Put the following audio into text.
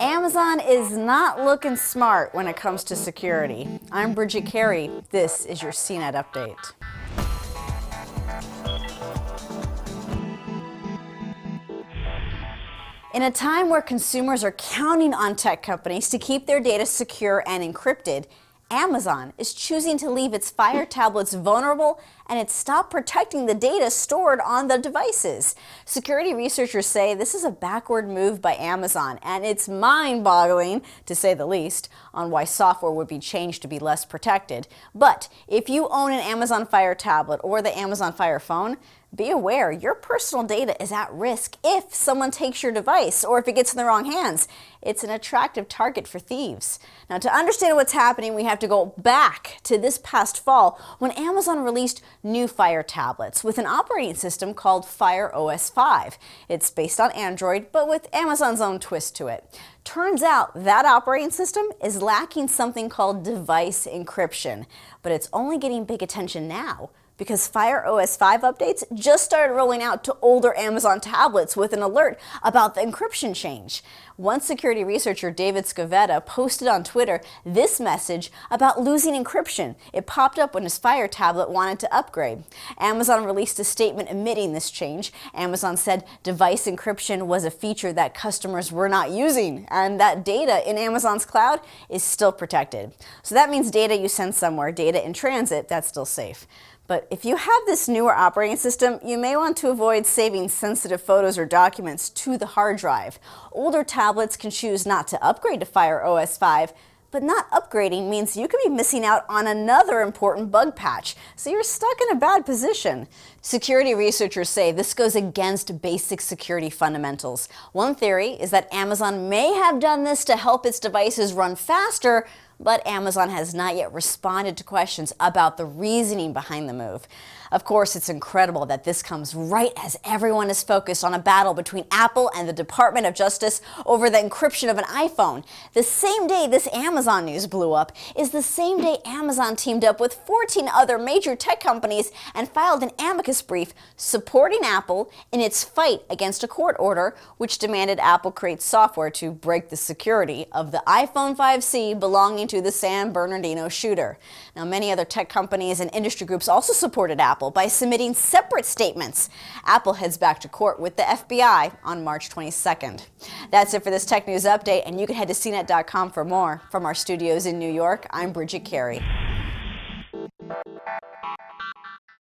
Amazon is not looking smart when it comes to security. I'm Bridget Carey. This is your CNET update. In a time where consumers are counting on tech companies to keep their data secure and encrypted, Amazon is choosing to leave its Fire tablets vulnerable and it stopped protecting the data stored on the devices. Security researchers say this is a backward move by Amazon and it's mind-boggling, to say the least, on why software would be changed to be less protected. But if you own an Amazon Fire tablet or the Amazon Fire phone, be aware your personal data is at risk if someone takes your device or if it gets in the wrong hands. It's an attractive target for thieves. Now, to understand what's happening, we have to go back to this past fall when Amazon released new Fire tablets with an operating system called Fire OS 5. It's based on Android, but with Amazon's own twist to it. Turns out that operating system is lacking something called device encryption, but it's only getting big attention now because Fire OS 5 updates just started rolling out to older Amazon tablets with an alert about the encryption change. One security researcher, David Scovetta, posted on Twitter this message about losing encryption. It popped up when his Fire tablet wanted to upgrade. Amazon released a statement admitting this change. Amazon said device encryption was a feature that customers were not using and that data in Amazon's cloud is still protected. So that means data you send somewhere, data in transit, that's still safe. But if you have this newer operating system, you may want to avoid saving sensitive photos or documents to the hard drive. Older tablets can choose not to upgrade to Fire OS 5, but not upgrading means you could be missing out on another important bug patch, so you're stuck in a bad position. Security researchers say this goes against basic security fundamentals. One theory is that Amazon may have done this to help its devices run faster, but Amazon has not yet responded to questions about the reasoning behind the move. Of course, it's incredible that this comes right as everyone is focused on a battle between Apple and the Department of Justice over the encryption of an iPhone. The same day this Amazon news blew up is the same day Amazon teamed up with 14 other major tech companies and filed an amicus brief supporting Apple in its fight against a court order which demanded Apple create software to break the security of the iPhone 5C belonging to the San Bernardino shooter. Now, many other tech companies and industry groups also supported Apple by submitting separate statements. Apple heads back to court with the FBI on March 22nd. That's it for this tech news update, and you can head to cnet.com for more. From our studios in New York, I'm Bridget Carey.